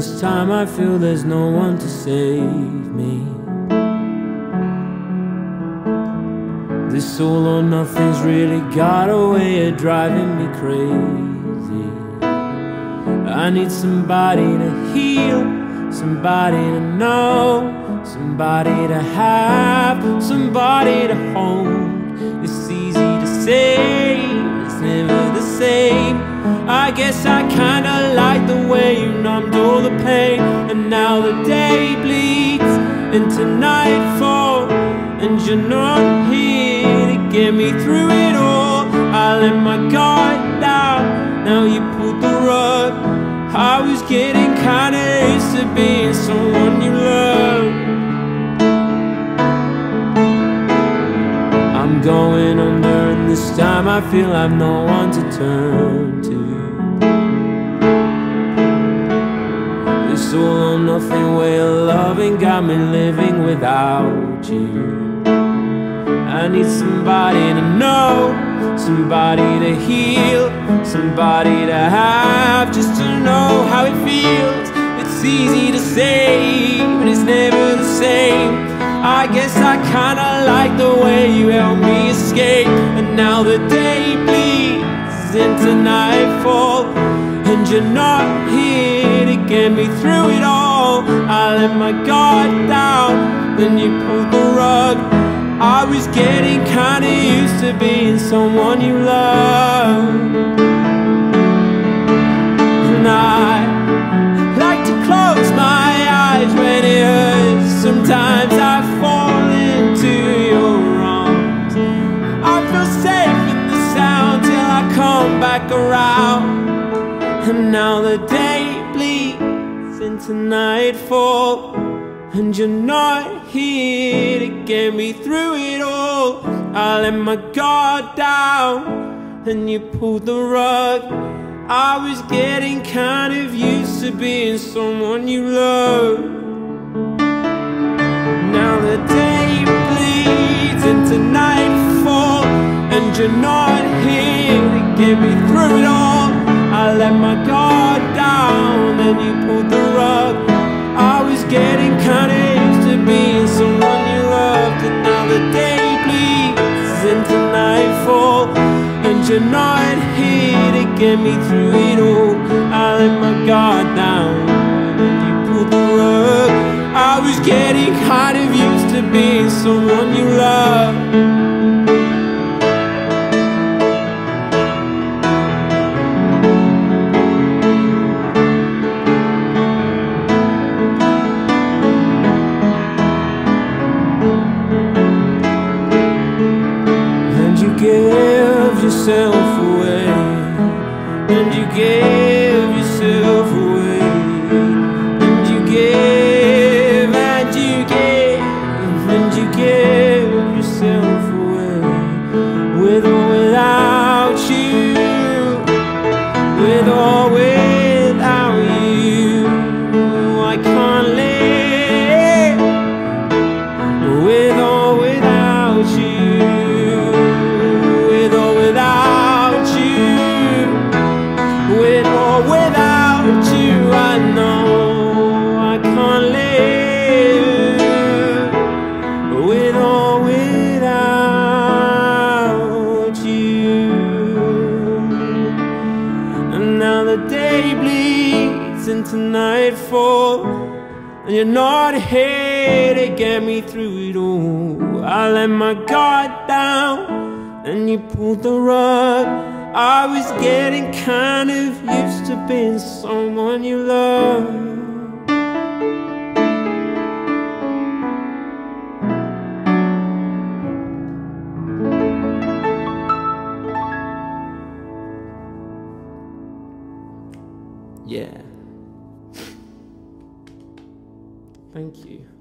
this time I feel there's no one to save me. This all or nothing's really got a way of driving me crazy. I need somebody to heal, somebody to know, somebody to have, somebody to hold. Guess I kinda like the way you numbed all the pain, and now the day bleeds into nightfall, and you're not here to get me through it all. I let my guard down, now you pulled the rug. I was getting kinda used to being someone you love. I'm going under, and this time I feel I've no one to turn to. All or nothing way of loving got me living without you. I need somebody to know, somebody to heal, somebody to have, just to know how it feels. It's easy to say, but it's never the same. I guess I kinda like the way you helped me escape, and now the day bleeds into nightfall, and you're not here to get me through it all. I let my guard down, then you pulled the rug. I was getting kinda used to being someone you love. And I like to close my eyes when it hurts. Sometimes I fall into your arms. I feel safe in the sound till I come back around. And now the day bleeds into nightfall. And you're not here to get me through it all. I let my guard down, and you pulled the rug. I was getting kind of used to being someone you love. Now the day bleeds into nightfall, and you're not here to get me through it all. I let my guard down, and you pulled the rug. I was getting kinda used to being someone you loved, and now the day bleeds into nightfall, and you're not here to get me through it all. Yourself away. And you gave into nightfall. And you're not here to get me through it all. I let my guard down, and you pulled the rug. I was getting kind of used to being someone you love. Yeah. Thank you.